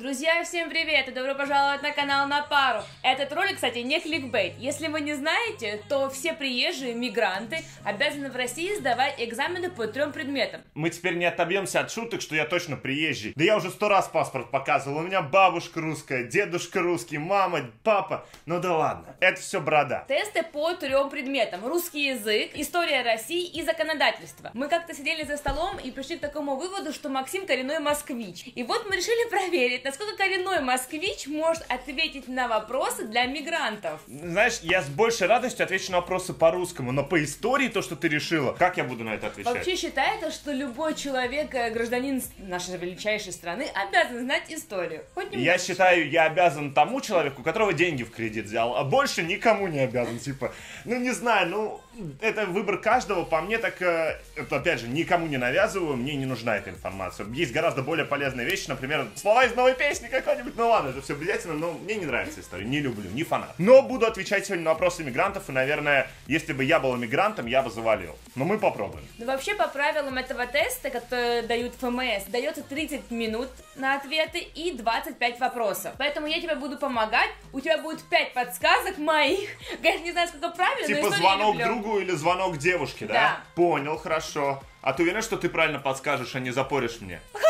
Друзья, всем привет и добро пожаловать на канал На Пару. Этот ролик, кстати, не кликбейт. Если вы не знаете, то все приезжие мигранты обязаны в России сдавать экзамены по трем предметам. Мы теперь не отобьемся от шуток, что я точно приезжий. Да я уже сто раз паспорт показывал. У меня бабушка русская, дедушка русский, мама, папа. Ну да ладно, это все борода. Тесты по трем предметам. Русский язык, история России и законодательство. Мы как-то сидели за столом и пришли к такому выводу, что Максим коренной москвич. И вот мы решили проверить, насколько коренной москвич может ответить на вопросы для мигрантов. Знаешь, я с большей радостью отвечу на вопросы по-русскому, но по истории то, что ты решила, как я буду на это отвечать? Вообще считается, что любой человек, э, гражданин нашей величайшей страны, обязан знать историю. Хоть Я считаю, я обязан тому человеку, у которого деньги в кредит взял, а больше никому не обязан. Типа, ну не знаю, ну это выбор каждого. По мне так, э, это опять же, никому не навязываю, мне не нужна эта информация. Есть гораздо более полезные вещи, например, слова из новой песни какой-нибудь. Ну ладно, это все бредятина, но мне не нравится история, не люблю, не фанат. Но буду отвечать сегодня на вопросы мигрантов, и, наверное, если бы я был мигрантом, я бы завалил. Но мы попробуем. Ну, вообще, по правилам этого теста, который дают ФМС, дается 30 минут на ответы и 25 вопросов. Поэтому я тебе буду помогать, у тебя будет 5 подсказок моих. Конечно, не знаю, сколько правильно, но Типа звонок люблю. Другу или звонок девушке, да? Да. Понял, хорошо. А ты уверен, что ты правильно подскажешь, а не запоришь мне? Хороший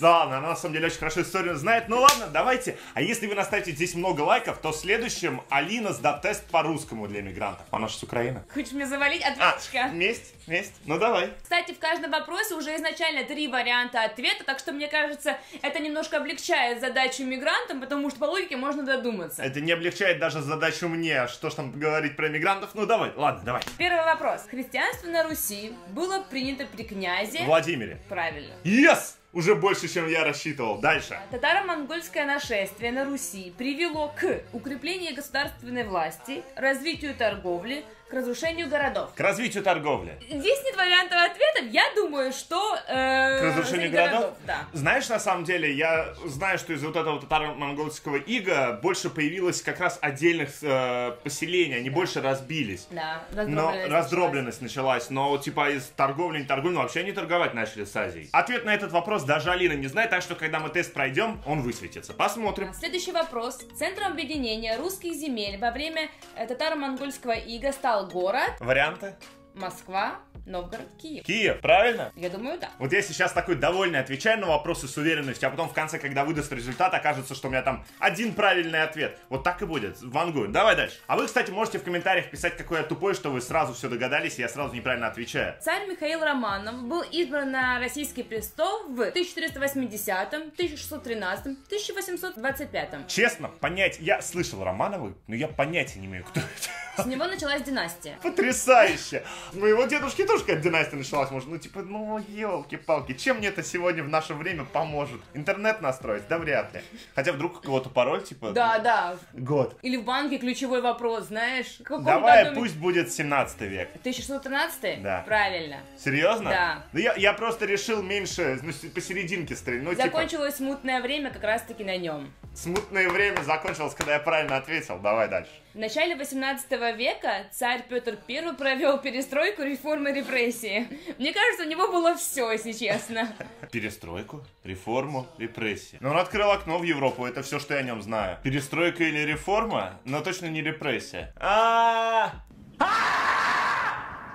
Да, она на самом деле очень хорошо историю знает. Ну ладно, давайте. А если вы наставите здесь много лайков, то в следующем Алина сдаст тест по-русскому для мигрантов. Она же с Украины. Хочешь мне завалить А, ответочка? вместе, вместе. Ну давай. Кстати, в каждом вопросе уже изначально три варианта ответа, так что мне кажется, это немножко облегчает задачу мигрантам, потому что по логике можно додуматься. Это не облегчает даже задачу мне. Что ж там говорить про мигрантов? Ну давай, ладно, давай. Первый вопрос. Христианство на Руси было принято при князе... Владимире. Правильно. Yes! Уже больше, чем я рассчитывал. Дальше. Татаро-монгольское нашествие на Руси привело к укреплению государственной власти, развитию торговли, разрушению городов. К развитию торговли. Здесь нет вариантов ответов. Я думаю, что... э, К разрушению разрушение городов? Да. Знаешь, на самом деле, я знаю, что из-за вот этого татаро-монгольского ига больше появилось как раз отдельных э, поселений, они больше разбились. Да, Но раздробленность раздробленность началась, но типа из торговли, не торговли, ну, вообще они торговать начали с Азией. Ответ на этот вопрос даже Алина не знает, так что когда мы тест пройдем, он высветится. Посмотрим. началась. Следующий вопрос. Центром объединения русских земель во время э, татаро-монгольского ига стал город Варианты? Москва, Новгород, Киев. Киев, правильно? Я думаю, да. Вот я сейчас такой довольный отвечаю на вопросы с уверенностью, а потом в конце, когда выдаст результат, окажется, что у меня там один правильный ответ. Вот так и будет. Вангую. Давай дальше. А вы, кстати, можете в комментариях писать, какой я тупой, что вы сразу все догадались, и я сразу неправильно отвечаю. Царь Михаил Романов был избран на российский престол в 1480, 1613, 1825. Честно, понять, я слышал Романовы, но я понятия не имею, кто это. С него началась династия. Потрясающе! Моего дедушки тоже какая-то династия началась, может, ну типа, ну елки-палки, чем мне это сегодня в наше время поможет? Интернет настроить? Да вряд ли. Хотя вдруг у кого-то пароль, типа, Да, да. год. Или в банке ключевой вопрос, знаешь? Давай, году- пусть будет 17 век. 1613? Да. Правильно. Серьезно? Да. Ну я, я просто решил меньше, ну, посерединке стрелять. Ну, типа, Закончилось смутное время как раз-таки на нем. смутное время закончилось, когда я правильно ответил. Давай дальше. В начале 18 века царь Петр I провел перестройку, реформы, репрессии. Мне кажется, у него было все, если честно. Перестройку, реформу, репрессии. Но он открыл окно в Европу, это все, что я о нем знаю. Перестройка или реформа, но точно не репрессия. А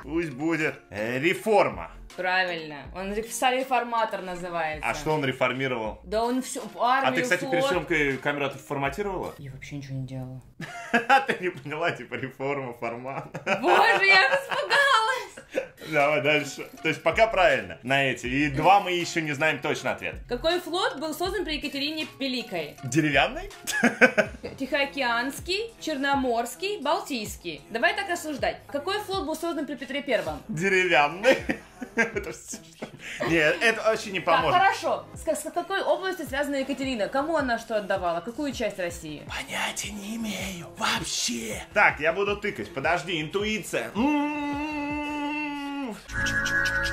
Пусть будет э, реформа. Правильно. Он реф- реформатор называется. А что он реформировал? Да он все, А армию, ты, кстати, перед флот. съемкой камеру форматировала? Я вообще ничего не делала. Ты не поняла, типа реформа, формат. Боже, я испугалась! Давай дальше. То есть пока правильно на эти. И два мы еще не знаем точно ответ. Какой флот был создан при Екатерине Великой? Деревянный? Тихоокеанский, Черноморский, Балтийский. Давай так рассуждать. Какой флот был создан при Петре Первом? Деревянный. Это все, что... Нет, это вообще не Так, поможет. хорошо. С, с какой областью связана Екатерина? Кому она что отдавала? Какую часть России? Понятия не имею. Вообще. Так, я буду тыкать. Подожди, интуиция.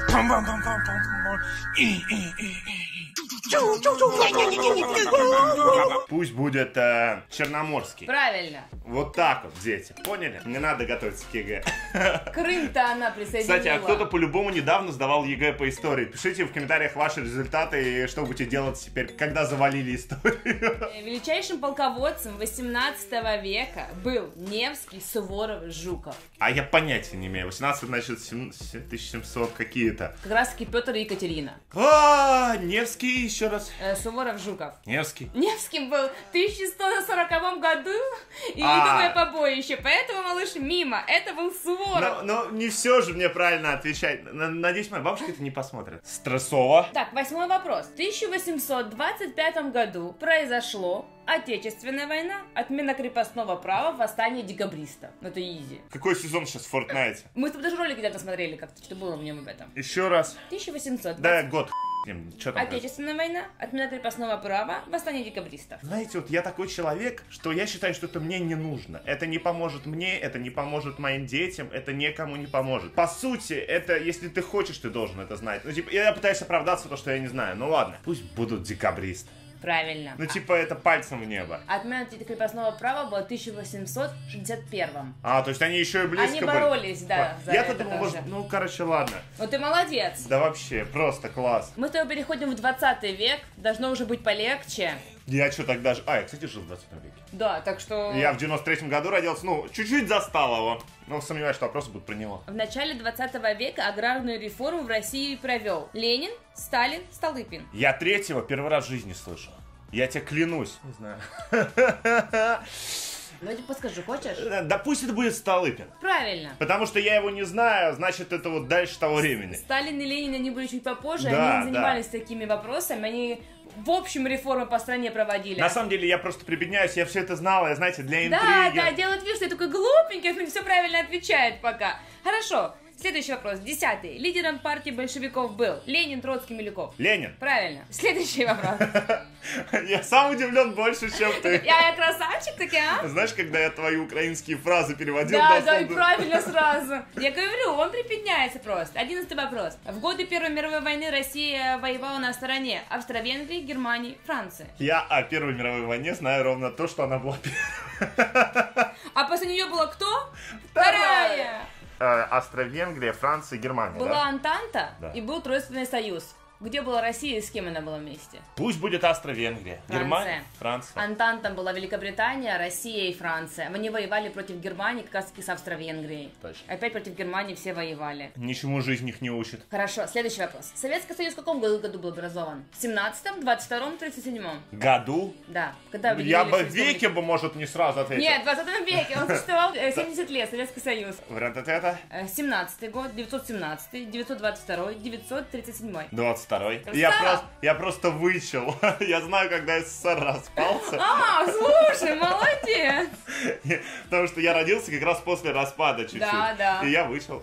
Бум, бум, бум, бум, бум, бум, бум. Э, э, э, э. Пусть будет э, Черноморский. Правильно. Вот так вот, дети. Поняли? Не надо готовиться к ЕГЭ. Крым-то она присоединила. Кстати, а кто-то по-любому недавно сдавал ЕГЭ по истории. Пишите в комментариях ваши результаты и что будете делать теперь, когда завалили историю. Величайшим полководцем 18 века был Невский, Суворов, Жуков. А я понятия не имею. 18, значит, сем- 1700 какие-то. Как раз таки Петр и Екатерина. А, Невский еще раз. Э, Суворов, Жуков. Невский. Невским был в 1140 году и А. видовое побоище, поэтому, малыш, мимо. Это был Суворов. Но, не все же мне правильно отвечать. Надеюсь, моя бабушка это не посмотрит. Стрессово. Так, восьмой вопрос. В 1825 году произошло Отечественная война, отмена крепостного права, восстание декабристов. Ну, Это изи. Какой сезон сейчас в Фортнайте? Мы с тобой даже ролик где-то смотрели, как-то что-то было в нем об этом. Еще раз. 1800. Да, год. Что там? Отечественная война, отмена крепостного права, восстание декабристов. Знаете, вот я такой человек, что я считаю, что это мне не нужно. Это не поможет мне, это не поможет моим детям, это никому не поможет. По сути, это, если ты хочешь, ты должен это знать. Ну, типа, я пытаюсь оправдаться, то, что я не знаю. Ну ладно, пусть будут декабристы. Правильно. Ну, типа, это пальцем в небо. Отмена крепостного права была в 1861. А, то есть они еще и близко Они были. боролись, да, за Я-то это думал, тоже. ну, короче, ладно. Ну ты молодец. Да вообще, просто класс. Мы с тобой переходим в 20 век, должно уже быть полегче. Я что тогда же... А, я, кстати, жил в 20 веке. Да, так что... Я в 93-м году родился, ну, чуть-чуть застал его. Но сомневаюсь, что вопросы будут про него. В начале 20 века аграрную реформу в России провел Ленин, Сталин, Столыпин. Я третьего первый раз в жизни слышу. Я тебе клянусь. Не знаю. Ну, я тебе подскажу, хочешь? Да пусть это будет Столыпин. Правильно. Потому что я его не знаю, значит, это вот дальше того времени. Сталин и Ленин, они были чуть попозже, Да, они не занимались такими вопросами, они в общем реформы по стране проводили. На самом деле, я просто прибедняюсь, я все это знала, я, знаете, для Да, интриги. да, делают вид, что я такой глупенький, но все правильно отвечает пока. Хорошо, следующий вопрос, десятый. Лидером партии большевиков был Ленин, Троцкий, Милюков. Ленин, Правильно. Следующий вопрос. я сам удивлен больше, чем ты. Я, красавчик таки, а? Знаешь, когда я твои украинские фразы переводил Да, да, и правильно сразу. Я говорю, он приподняется просто. Одиннадцатый вопрос. В годы Первой мировой войны Россия воевала на стороне Австро-Венгрии, Германии, Франции. Я о Первой мировой войне знаю ровно то, что она была первой. А после нее была кто? Вторая. Э, Австро-Венгрия, Франция, Германия, Была да? Антанта Да. и был Тройственный союз. Где была Россия и с кем она была вместе? Пусть будет Австро-Венгрия. Франция. Германия, Франция. Антантом была Великобритания, Россия и Франция. Они воевали против Германии, как раз таки с Австро-Венгрией. Точно. Опять против Германии все воевали. Ничему жизнь их не учит. Хорошо, следующий вопрос. Советский Союз в каком году, году был образован? В 17-м, 22-м, 37-м? Году? Да. Когда Я бы в веке бы, может, не сразу ответил. Нет, в 20 веке. Он существовал э, 70 лет, Советский Союз. Вариант ответа? Э, 17 год, 917, 922, 937. 22-й. Красава! Я просто, я просто вычел. Я знаю, когда СССР распался. А, слушай, молодец. Потому что я родился как раз после распада чуть-чуть. Да, да. И я вычел.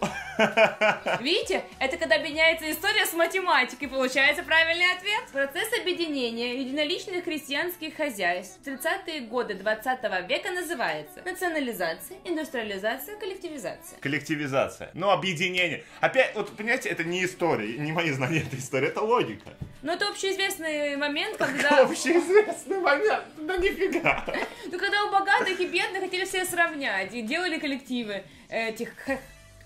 Видите, это когда объединяется история с математикой, получается правильный ответ. Процесс объединения единоличных крестьянских хозяйств в 30-е годы 20 века называется национализация, индустриализация, коллективизация. Коллективизация. Ну, объединение. Опять, вот, понимаете, это не история, не мои знания этой истории, это логика. Но это общеизвестный момент, когда, Общеизвестный момент. Да нифига. ну, когда у богатых и бедных хотели все сравнять и делали коллективы этих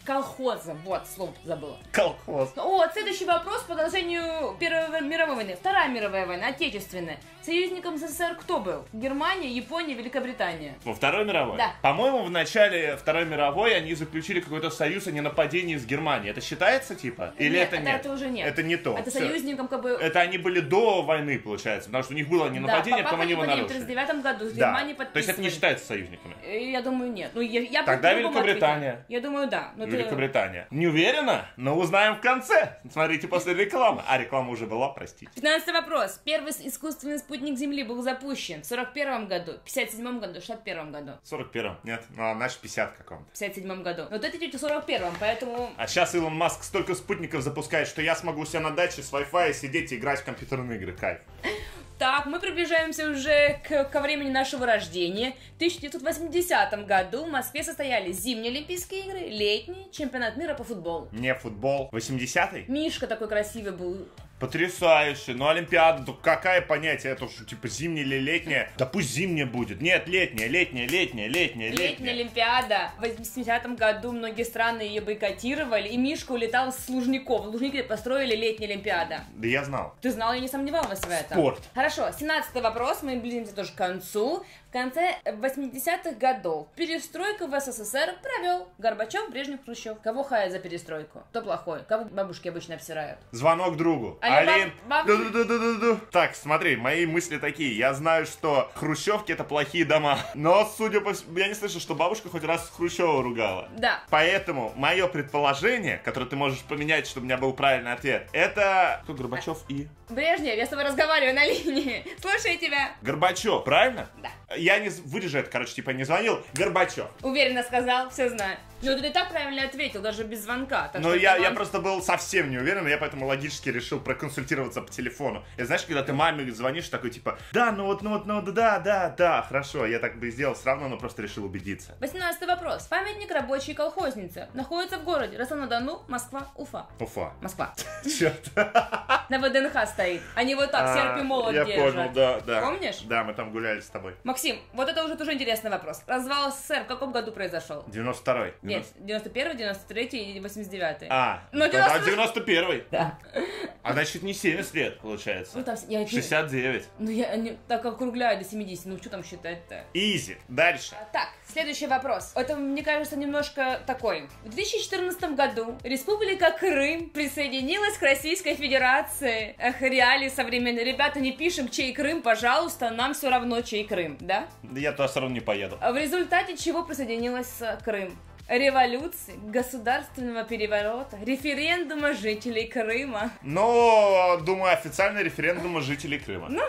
колхозов. Вот, слово забыла. Колхоз. Вот, следующий вопрос по продолжению Первой мировой войны. Вторая мировая война, отечественная. Союзником СССР кто был? Германия, Япония, Великобритания. Во Второй мировой? Да. По-моему, в начале Второй мировой они заключили какой-то союз о ненападении с Германией. Это считается, типа? Или Нет, это нет? это уже нет. Это не то. Это Всё. союзником как бы... Это они были до войны, получается, потому что у них было не нападение, да, потом они его нападение в нарушили. 39 году с Да. Германией То есть подписывали. это не считается союзниками. Э, Я думаю, нет. Ну, я, я Тогда Великобритания. ответила. Я думаю, да. Но ты- Великобритания. Не уверена, но узнаем в конце. Смотрите после рекламы. А реклама уже была, простите. 15 вопрос. Первый искусственный спутник Земли был запущен в 41 году, 57 году, 61 году. 41-м. Нет, ну а наш 50 в каком-то. 57 году. Но вот это идете в 41 поэтому... А сейчас Илон Маск столько спутников запускает, что я смогу себя на даче с Wi-Fi сидеть и играть в компьютерные игры. Кайф. Так, мы приближаемся уже к, ко времени нашего рождения. В 1980 году в Москве состоялись зимние Олимпийские игры, летние, чемпионат мира по футболу. Не футбол. 80-й? Мишка такой красивый был. Потрясающе. Ну, Олимпиада, то какая понятие? Это что, типа, зимняя или летняя? Да пусть зимняя будет. Нет, летняя, летняя, летняя, летняя, Летняя летняя. Олимпиада. В 80-м году многие страны ее бойкотировали, и Мишка улетал с Лужников. В Лужнике построили летняя Олимпиада. Да я знал. Ты знал, я не сомневалась в этом. Спорт. Хорошо, 17 вопрос, мы близимся тоже к концу. В конце 80-х годов перестройку в СССР провел Горбачев, Брежнев, Хрущев. Кого хаят за перестройку? Кто плохой? Кого бабушки обычно обсирают? Звонок другу. Алло, Алин. баб- баб- Ду-ду-ду-ду-ду. Так, смотри, мои мысли такие. Я знаю, что хрущевки это плохие дома. Но, судя по всему, я не слышал, что бабушка хоть раз Хрущева ругала. Да. Поэтому мое предположение, которое ты можешь поменять, чтобы у меня был правильный ответ, это кто Горбачев и Брежнев, я с тобой разговариваю на линии. Слушаю тебя. Горбачев, правильно? Да. Я не вырежу это, короче, типа не звонил. Горбачев. Уверенно сказал, все знаю. Ну, ты так правильно ответил, даже без звонка. Но что я, я просто был совсем не уверен, я поэтому логически решил проконсультироваться по телефону. И знаешь, когда ты маме звонишь, такой типа, да, ну вот, ну вот, ну да, да, да, хорошо, я так бы и сделал все равно, но просто решил убедиться. 18 вопрос. Памятник рабочей колхознице. Находится в городе Ростов-на-Дону, Москва, Уфа. Уфа. Москва. Черт. На ВДНХ стоит. Они вот так, серп и молот А, Я держат. понял, да, да. Помнишь? Да, мы там гуляли с тобой. Максим, вот это уже тоже интересный вопрос. Развал СССР в каком году произошел? 92-й. Нет, 91, 93 и 89. А, Ну, тогда 90 91-й. Да. А значит не 70 лет, получается. Ну, там, я, 69. ну, я не, так округляю до 70, ну, что там считать-то? Изи. Дальше. А, Так, следующий вопрос. Это, мне кажется, немножко такой. В 2014 году Республика Крым присоединилась к Российской Федерации. Эх, реалии современные. Ребята, не пишем, чей Крым, пожалуйста, нам все равно, чей Крым, да? Да я туда все равно не поеду. А В результате чего присоединилась э, Крым? Революции, государственного переворота, референдума жителей Крыма. Но, думаю, официальный референдум жителей Крыма. Ну,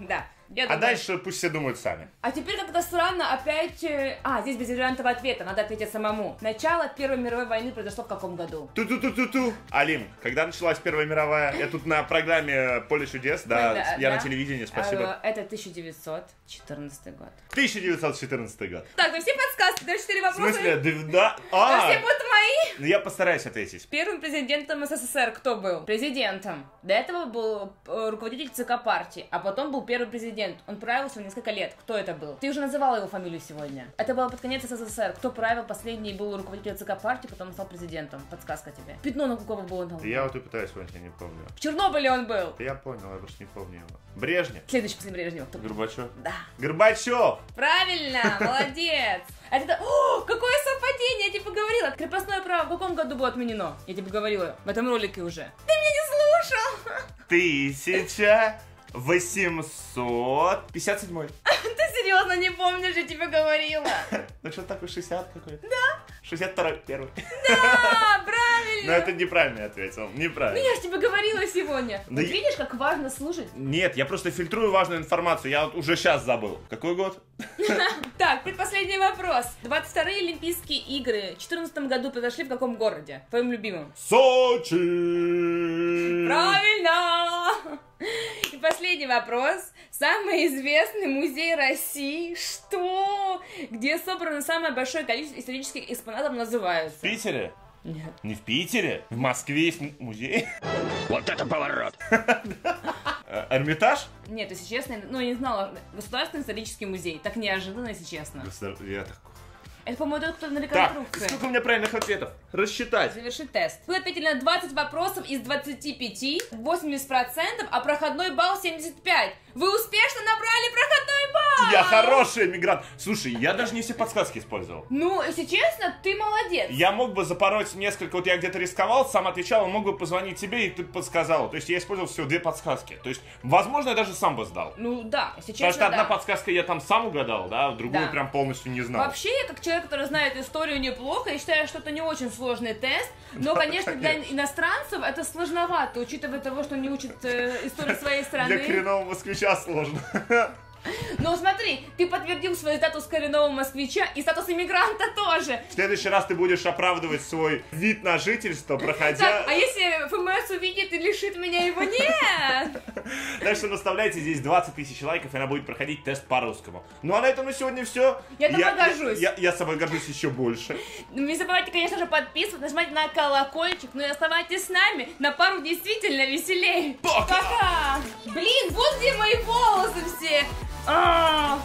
да. Я А думаю. дальше пусть все думают сами. А теперь как-то странно опять... э, А, здесь без вариантов ответа, надо ответить самому. Начало Первой мировой войны произошло в каком году? Ту-ту-ту-ту-ту. Алим, когда началась Первая мировая? Я тут на программе «Поле чудес», да, Да, я да. на телевидении, спасибо. Э, Это 1914 год. 1914 год. Так, ну все даже четыре В вопроса. смысле, да, да? А А, все будут мои. ну я постараюсь ответить. Первым президентом СССР кто был? Президентом. До этого был э, руководитель ЦК партии, а потом был первый президент. Он правил всего несколько лет. Кто это был? Ты уже называла его фамилию сегодня. Это было под конец СССР. Кто правил последний был руководитель ЦК партии, потом стал президентом. Подсказка тебе. Пятно на кого было на лбу. Я вот и пытаюсь понять, я не помню. В Чернобыле он был. Да Я понял, я просто не помню его. Брежнев, Следующий после Брежнева. Кто был? Горбачев. Да. Горбачев! Правильно, молодец. А ты, о, какое совпадение, я тебе говорила. Крепостное право в каком году было отменено? Я тебе говорила в этом ролике уже. Ты меня не слушал. 1857 Ты серьезно не помнишь, я тебе говорила. Ну что такое, 60 какой? Да. 62 первый. Да, Но это неправильно я ответил, Ну неправильно. я же тебе говорила сегодня. Да Вот я- видишь, как важно слушать. Нет, я просто фильтрую важную информацию, я вот уже сейчас забыл. Какой год? Так, предпоследний вопрос. 22-е Олимпийские игры в 2014 году произошли в каком городе? Твоим любимым. Сочи! Правильно! И последний вопрос. Самый известный музей России. Что? Где собрано самое большое количество исторических экспонатов В называются? Питере? Нет. Не в Питере? В Москве есть музей? Вот это поворот! Э, Эрмитаж? Нет, если честно, ну я не знала. Государственный исторический музей. Так неожиданно, если честно. Государ- Я так... Это, по-моему, тот, кто на Так, реконструкции. сколько у меня правильных ответов? Рассчитать. Завершить тест. Вы ответили на 20 вопросов из 25, 80%, а проходной балл 75. Вы успешно набрали проходной балл! Я хороший мигрант. Слушай, я даже не все подсказки использовал. Ну, если честно, ты молодец. Я мог бы запороть несколько, вот я где-то рисковал, сам отвечал, мог бы позвонить тебе, и ты подсказал. То есть я использовал всего две подсказки. То есть, возможно, я даже сам бы сдал. Ну да, если Потому честно, что одна да. подсказка я там сам угадал, да, другую Да. прям полностью не знал. Вообще, я как человек, который знает историю неплохо, я считаю, что это не очень сложный тест, но, конечно, для конечно. иностранцев это сложновато, учитывая того, что они учат э, историю своей Для страны. коренного москвича сложно. Но смотри, ты подтвердил свой статус коренного москвича и статус иммигранта тоже. В следующий раз ты будешь оправдывать свой вид на жительство, проходя... Так, а если ФМС увидит и лишит меня его? Нет! Так что наставляйте здесь 20 тысяч лайков, и она будет проходить тест по-русскому. Ну а на этом на сегодня все. Я тобой горжусь. Я, я, я собой горжусь еще больше. Не забывайте, конечно же, подписываться, нажимать на колокольчик, ну и оставайтесь с нами. На пару действительно веселее. Пока! Пока! Блин, вот где мои волосы все. А,